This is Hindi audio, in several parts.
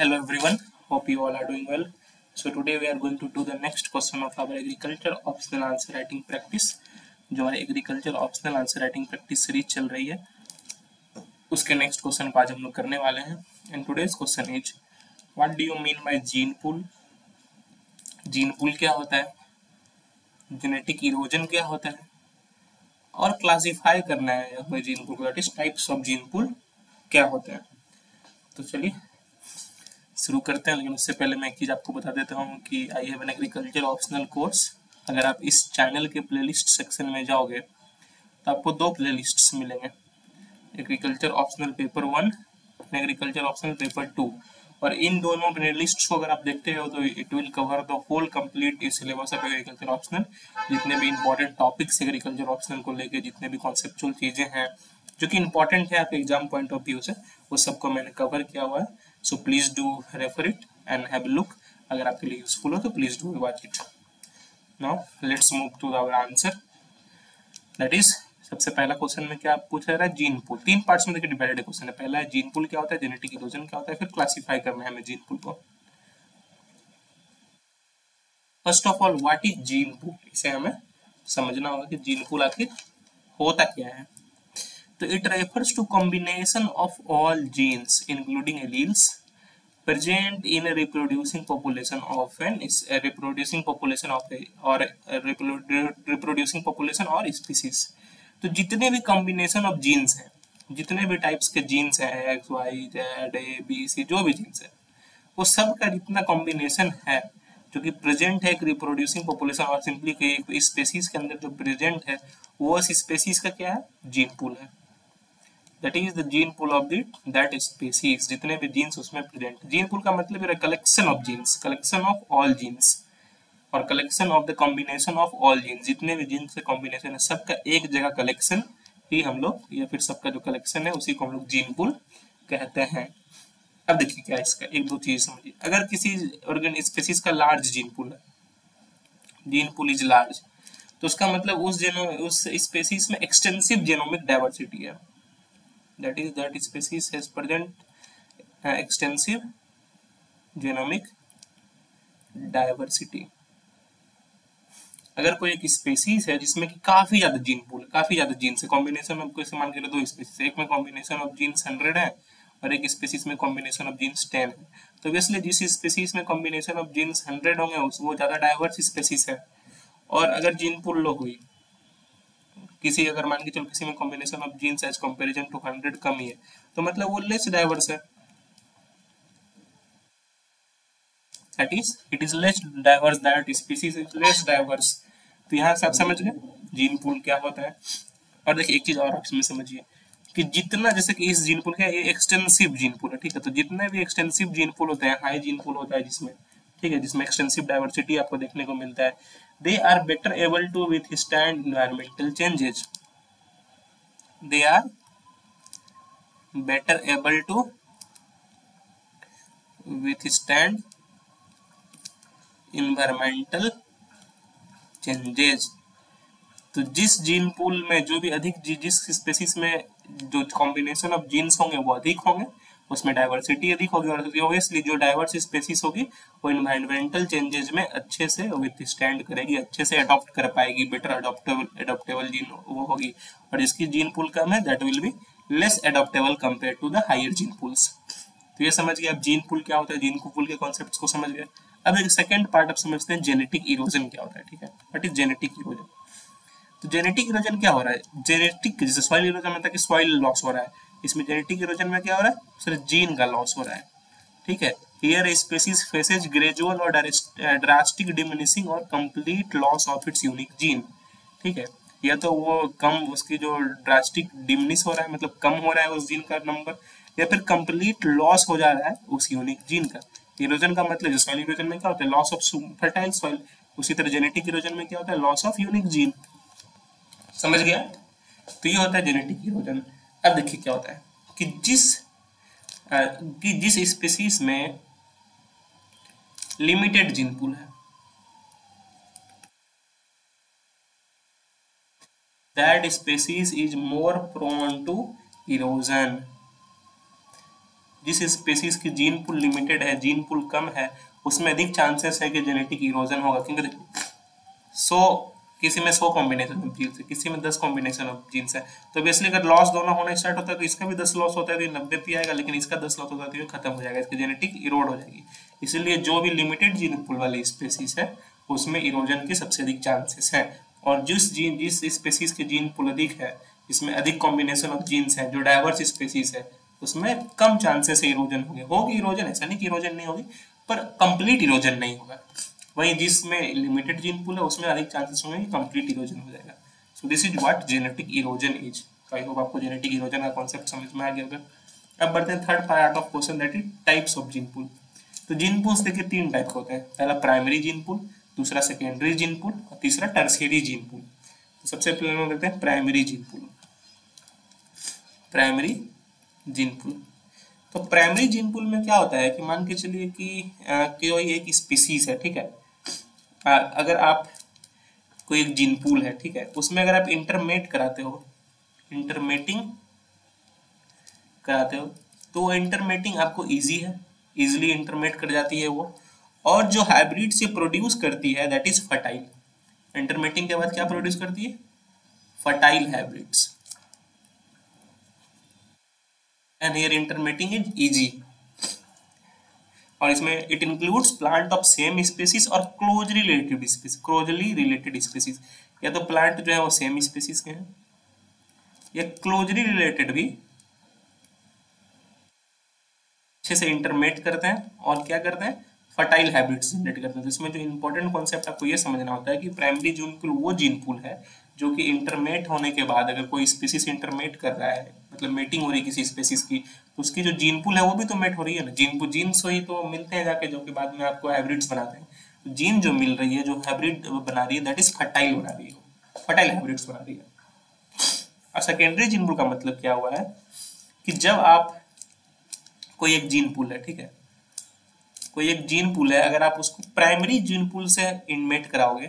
Hello everyone, hope you all are doing well. So today we are going to do the next question of our agriculture optional answer writing practice. जो हमारे agriculture optional answer writing practice series चल रही है उसके नेक्स्ट क्वेश्चन को आज हम लोग करने वाले हैं. And today's question is what do you mean by gene pool gene pool क्या होता है? जेनेटिक इरोजन क्या होता है? और क्लासिफाई करना है हमें gene pool that is types of gene pool क्या होते हैं? तो चलिए शुरू करते हैं, लेकिन उससे पहले मैं एक चीज़ आपको बता देता हूँ कि I have an agriculture optional course अगर आप इस चैनल के प्लेलिस्ट सेक्शन में जाओगे तो आपको दो प्लेलिस्ट्स मिलेंगे। Agriculture optional paper one agriculture optional paper two और इन दोनों प्लेलिस्ट को अगर आप देखते हो तो it will cover the whole complete syllabus of agriculture optional जितने भी इंपॉर्टेंट टॉपिक्स एग्रीकल्चर ऑप्शनल को लेके, जितने भी कॉन्सेप्चुअल चीज़ें हैं, जो कि इंपॉर्टेंट है आपके एग्ज़ाम पॉइंट ऑफ़ व्यू से, वो सबको मैंने कवर किया हुआ है। So please do refer it and have look अगर आपके लिए यूजफुल हो तो please do watch it now let's move to our answer that is सबसे पहला क्वेश्चन में क्या पूछा जा रहा है? जीन पुल तीन पार्ट्स में देखिए डिवाइडेड क्वेश्चन है। पहला है जीन पुल क्या होता है? जेनेटिक इरोजन क्या होता है? फिर क्लासिफाई करना है हमें जीन पुल को। First of all what is gene pool इसे हमें समझना होगा कि जीन पुल आखिर होता क्या है। तो it refers to combination of all genes including alleles present in reproducing population of an reproducing population of और रिप्रोड्यूसिंग पॉपुलेशन और स्पीसीज तो जितने भी कॉम्बिनेशन ऑफ़ जीन्स हैं, जितने भी टाइप्स के जीन्स हैं X Y Z A B C जो भी जीन्स हैं, वो सब का जितना कॉम्बिनेशन है, जो कि प्रेजेंट है एक रिप्रोड्यूसिंग पॉपुलेशन और सिंपली स्पेसीज के अंदर जो प्रेजेंट है, वो उस स्पेसीज का क्या है? जीन पुल है। That is the gene pool of the that species जितने भी जीन्स उसमें प्रेजेंट जीन पूल का मतलब है collection of genes collection of all genes और collection of the combination of all genes जितने भी जीन्स से कॉम्बिनेशन है, सबका एक जगह कलेक्शन ही हम लोग, या फिर सबका जो कलेक्शन है, उसी को हम लोग जीन पूल कहते हैं। अब देखिए क्या इसका, एक दो चीज़ समझिए। अगर किसी ऑर्गन स्पेसीज का लार्ज जीन पूल है जीन पूल इज़ लार्ज तो उसका मतलब उस जेनो उस स्पेसीज में एक्सटेंसिव जेनोमिक डाइवर्सिटी है। That is that species has present uh, extensive genomic diversity. अगर कोई एक स्पेसीज है जिसमें कि काफ़ी ज़्यादा जीन पूल काफ़ी ज़्यादा जीन्स है कॉम्बिनेशन में आपको मान के दो स्पेसीज एक में कॉम्बिनेशन ऑफ़ जीन्स हंड्रेड है और एक स्पेसीज में कॉम्बिनेशन ऑफ़ जीन्स टेन है। तो ऑब्वियसली जिस स्पेसीज में कॉम्बिनेशन ऑफ़ जीन्स हंड्रेड होंगे वो ज़्यादा डाइवर्स स्पेसीज है। और अगर जीन पूल लो हुई किसी अगर मान के चलो किसी में combination of genes as comparison to 100 कम ही है तो मतलब वो लेस डाइवर्स है। That is it is less diverse that species is less diverse तो यहाँ से आप समझ गए जीन पूल क्या होता है। और देखिए एक चीज़ और आप इसमें समझिए कि जितना जैसे कि इस जीन पूल का ये एक्सटेंसिव जीन पूल है, ठीक है? तो जितने भी एक्सटेंसिव जीन पूल होते हैं हाई जीन पूल होता है जिसमें, ठीक है? जिसमें एक्सटेंसिव डाइवर्सिटी आपको देखने को मिलता है। They are better able to withstand environmental changes they are better able to withstand environmental changes तो जिस जीन पूल में जो भी अधिक जिस स्पेसिस में जो कॉम्बिनेशन ऑफ़ जीन्स होंगे वो अधिक होंगे उसमें डाइवर्सिटी अधिक होगी और ऑब्वियसली जो डाइवर्स स्पेसीज होगी, वो इन्वायरमेंटल चेंजेस में अच्छे से स्टैंड करेगी, अच्छे से अडॉप्ट कर पाएगी बेटर अडॉप्टेबल जीन वो होगी। और जिसकी जीन पूल कम है that will be less adaptable compare to the higher gene pools तो ये समझ गए अब जीन पूल क्या होता है जीन पूल के कॉन्सेप्ट को समझ गए। अब एक सेकेंड पार्ट आप समझते हैं जेनेटिक इरोजन क्या होता है, ठीक है? वट इज़ जेनेटिक इरोजन तो जेनेटिक इरोजन क्या हो रहा है? जेनेटिक जैसे सॉइल इरोजन मतलब कि सॉइल लॉस हो रहा है। इसमें जेनेटिक इरोजन में क्या हो रहा है? सिर्फ़ जीन का लॉस हो रहा है। ठीक है? हियर स्पेसीज फेसेज ग्रेजुअल और ड्रास्टिक डिमिनिशिंग और complete loss of its unique gene ठीक है? या तो वो कम, उसकी जो ड्रास्टिक डिमिनिश हो रहा है मतलब कम हो रहा है उस जीन का नंबर या फिर कंप्लीट लॉस हो जा रहा है उस यूनिक जीन का। इरोजन का मतलब जो सॉइल इरोजन में क्या होता है? लॉस ऑफ़ फर्टाइल सॉइल उसी तरह जेनेटिक इरोजन में क्या होता है? लॉस ऑफ़ यूनिक जीन समझ गया? तो ये होता है जेनेटिक इरोजन अब देखिए क्या होता है कि जिस कि जिस स्पीसीज में लिमिटेड जीन पूल है that species is more prone to erosion जिस स्पेसीज की जीन पुल लिमिटेड है जीन पुल कम है, उसमें अधिक चांसेस है कि जेनेटिक इरोजन होगा, क्योंकि सो किसी में सौ कॉम्बिनेशन ऑफ़ जीन्स है, किसी में दस कॉम्बिनेशन ऑफ़ जीन्स है। तो बेसिकली अगर लॉस दोनों होना स्टार्ट होता है तो इसका भी दस लॉस होता है तो नब्बे पी आएगा, लेकिन इसका दस लॉस होता है तो खत्म हो जाएगा, इसकी जेनेटिक इरोड हो जाएगी। इसीलिए जो भी लिमिटेड जीन पुल वाली स्पेसीज है, उसमें इरोजन के सबसे अधिक चांसेस है। और जिस जीन जिस स्पेसीज के जीन पुल अधिक है, इसमें अधिक कॉम्बिनेशन ऑफ़ जीन्स है, जो डाइवर्स स्पेसीज है, उसमें कम चांसेस इरोजन होंगे। होगी इरोजन ऐसा नहीं कि इरोजन नहीं होगी, पर कंप्लीट इरोजन नहीं होगा। वहीं जिसमें लिमिटेड जीन पूल है, उसमें अधिक चांसेस होंगे कंप्लीट इरोजन हो जाएगा। So this is what genetic erosion is I hope आपको जेनेटिक इरोजन का कॉन्सेप्ट समझ में आ गया होगा। अब बढ़ते हैं third part of question that is types of gene pool तो जीन पूल्स देखिए तीन टाइप के होते हैं। पहला प्राइमरी जीन पूल दूसरा सेकेंडरी जीन पूल और तीसरा टर्सियरी जीन पूल तो सबसे पहले हम देखते हैं primary gene pool primary gene pool तो प्राइमरी जीन पूल में क्या होता है कि मान के चलिए कि कोई एक स्पीसीज है, ठीक है? अगर आप कोई एक जीन पूल है, ठीक है, उसमें अगर आप इंटरमेट कराते हो इंटरमेटिंग कराते हो तो इंटरमेटिंग आपको इजी है इजीली इंटरमेट कर जाती है वो। और जो हाइब्रिड से प्रोड्यूस करती है दैट इज़ फर्टाइल इंटरमेटिंग के बाद क्या प्रोड्यूस करती है? Fertile hybrids and here intermating is easy और इसमें it includes plant of same species और closely related species closely related species या तो प्लांट जो है वो सेम स्पेसिस के हैं, या क्लोजली रिलेटेड भी अच्छे से इंटरमेट करते हैं और क्या करते हैं? फर्टाइल हैबिट्स जनरेट करते हैं। तो इसमें जो इंपॉर्टेंट कॉन्सेप्ट आपको ये समझना होता है कि प्राइमरी जीन पूल वो जीन पूल है जो कि इंटरमेट होने के बाद अगर कोई स्पीसीज इंटरमेट कर रहा है मतलब मेटिंग हो रही किसी स्पेसिस की उसकी जो जीन पूल है, वो भी तो मेट हो रही है ना? जीन पूल जीन ही तो मिलते हैं जाके जो कि बाद में आपको हाइब्रिड्स बनाते हैं। तो जीन जो मिल रही है, जो हाइब्रिड बना रही है दैट इज़ फर्टाइल बना रही है। फर्टाइल हाइब्रिड्स बना रही है। और सेकेंडरी जीन पूल का मतलब क्या हुआ है? कि जब आप कोई एक जीन पुल है, ठीक है? कोई एक जीन पुल है, अगर आप उसको प्राइमरी जीन पुल से इनमेट कराओगे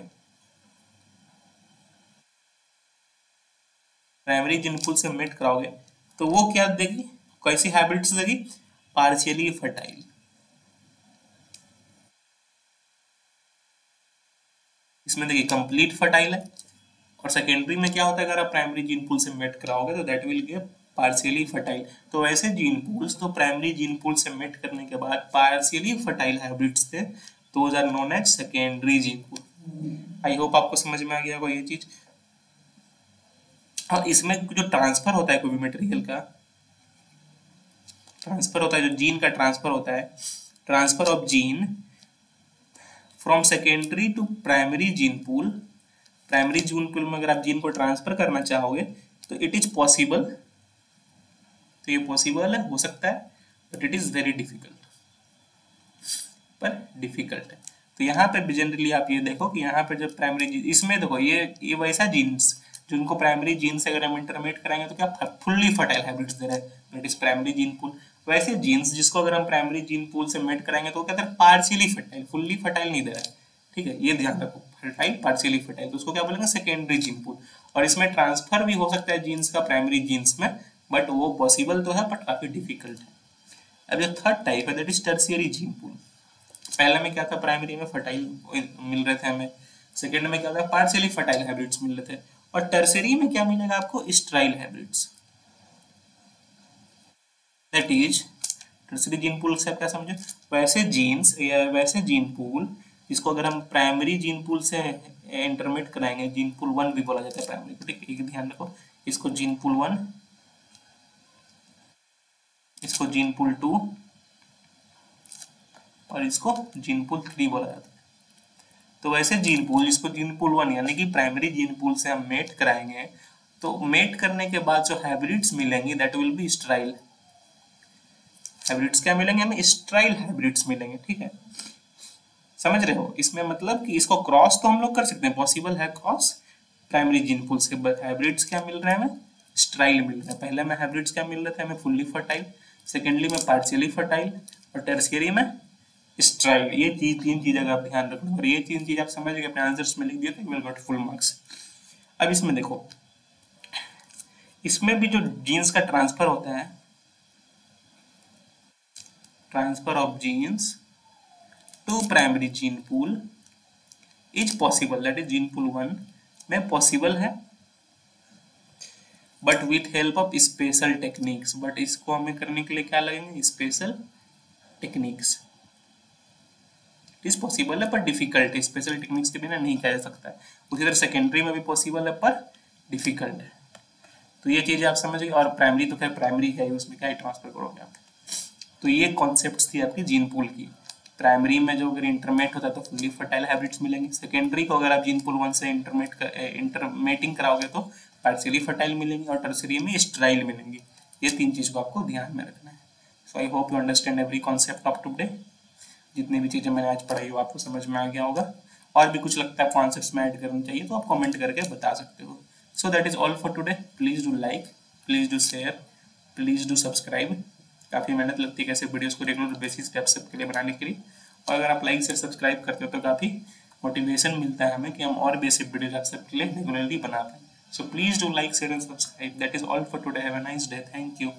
प्राइमरी जीन पुल से मेट कराओगे तो वो क्या देगी? कैसी हैबिट्स देगी पार्शियली फर्टाइल इसमें देखिए कंप्लीट फर्टाइल है। और सेकेंडरी में क्या होता है? अगर आप प्राइमरी जीन पूल से मेट कराओगे तो that will give partially fertile तो ऐसे जीन पूल्स तो प्राइमरी जीन पूल से मेट करने के बाद पार्शियली फर्टाइल हाइब्रिड्स थे। Those are known as secondary gene pool I hope आपको समझ में आ गया होगा ये चीज़। और इसमें जो ट्रांसफ़र होता है कोई भी मटेरियल का ट्रांसफ़र होता है, जो जीन का ट्रांसफ़र होता है transfer of gene from secondary to primary gene pool primary gene pool में अगर आप जीन को ट्रांसफ़र करना चाहोगे तो इट इज़ पॉसिबल तो ये पॉसिबल है, हो सकता है but it is very difficult पर डिफ़िकल्ट है। तो यहाँ पे जनरली आप ये देखो कि यहाँ पे जब प्राइमरी जीन इसमें देखो, ये ये वैसा जीन्स जिनको प्राइमरी जीन से अगर हम इंटरमेट कराएँगे तो क्या फुल्ली फर्टाइल हाइब्रिड्स दे रहे हैं। That is primary gene pool वैसे जीन्स जिसको अगर हम प्राइमरी जीन पूल से मेट कराएँगे तो कहते हैं पार्शियली फर्टाइल फुल्ली फर्टाइल नहीं दे रहा है। ठीक है, ये ध्यान रखो। फर्टाइल पार्शियली फर्टाइल तो उसको क्या बोलेंगे? सेकेंडरी जीन पूल और इसमें ट्रांसफ़र भी हो सकता है जीन्स का प्राइमरी जीन्स में बट वो पॉसिबल तो है बट काफ़ी डिफ़िकल्ट है। अब जो थर्ड टाइप है that is tertiary gene pool पहले में क्या था? प्राइमरी में फर्टाइल मिल रहे थे हमें। सेकेंड में क्या था? पार्शियली फर्टाइल हाइब्रिड्स मिल रहे थे। और टर्सरी में क्या मिलेगा आपको? Sterile hybrids that is tertiary gene pool से आप क्या समझे? वैसे जीन्स या वैसे जीन पूल इसको अगर हम प्राइमरी जीन पूल से इंटरमेट कराएँगे जीन पूल वन भी बोला जाता है प्राइमरी को, ठीक? एक ध्यान रखो, इसको जीन पूल वन इसको जीन पूल टू और इसको जीन पूल थ्री बोला जाता है। तो वैसे जीन पूल जिसको जीन पूल वन यानी कि प्राइमरी जीन पूल से हम मेट कराएँगे तो मेट करने के बाद जो हाइब्रिड्स मिलेंगी that will be sterile hybrids क्या मिलेंगे? हमें स्ट्राइल हाइब्रिड्स मिलेंगे, ठीक है? समझ रहे हो? इसमें मतलब कि इसको क्रॉस तो हम लोग कर सकते हैं पॉसिबल है क्रॉस प्राइमरी जीन पूल से हाइब्रिड्स क्या मिल रहे हैं हमें? स्ट्राइल मिल रहा है। पहले में हाइब्रिड्स क्या मिल रहे थे? हमें फुल्ली फर्टाइल सेकेंडली में पार्शियली फर्टाइल और टेरिसरी में स्ट्राइल ये चीज़ तीन चीज़ अगर आप ध्यान रखना और ये तीन चीज़ आप समझ गए, अपने आंसर्स में लिख दिए तो विल गॉट फुल मार्क्स अब इसमें देखो, इसमें भी जो जीन्स का ट्रांसफ़र होता है, transfer of genes to primary gene pool is possible. That is gene pool 1 में possible है but with help of special techniques but इसको हमें करने के लिए क्या लगेंगे? स्पेशल टेक्निक्स इज़ पॉसिबल है, पर डिफ़िकल्ट है। स्पेशल टेक्निक्स के बिना नहीं जा सकता है। उसी तरह सेकेंडरी में भी पॉसिबल है, पर डिफ़िकल्ट है। तो ये चीज़ आप समझ गए, और प्राइमरी तो खैर प्राइमरी है उसमें क्या ट्रांसफ़र करोगे आप? तो ये कॉन्सेप्ट थी आपकी जीन पूल की। प्राइमरी में जो अगर इंटरमेट होता है तो फुल्ली फर्टाइल हाइब्रिड्स मिलेंगे। सेकेंडरी को अगर आप जीन पूल वन से इंटरमेट इंटरमेटिंग कराओगे तो पार्सियली फर्टाइल मिलेंगे, और टर्सरी में स्ट्राइल मिलेंगे। ये तीन चीज़ को आपको ध्यान में रखना है। So I hope you understand every concept of today जितनी भी चीज़ें मैंने आज पढ़ाई हो आपको समझ में आ गया होगा। और भी कुछ लगता है कॉन्सेप्ट में ऐड करना चाहिए तो आप कॉमेंट करके बता सकते हो। So that is all for today please do like please do share please do subscribe काफ़ी मेहनत लगती है कैसे वीडियोस को रेगुलर बेसिस पे आप सबके लिए बनाने के लिए। और अगर आप लाइक से सब्सक्राइब करते हो तो काफ़ी मोटिवेशन मिलता है हमें कि हम और बेसिक वीडियोज़ आप सबके लिए रेगुलरली बना पाए। So please do like share and subscribe that is all for today have a nice day thank you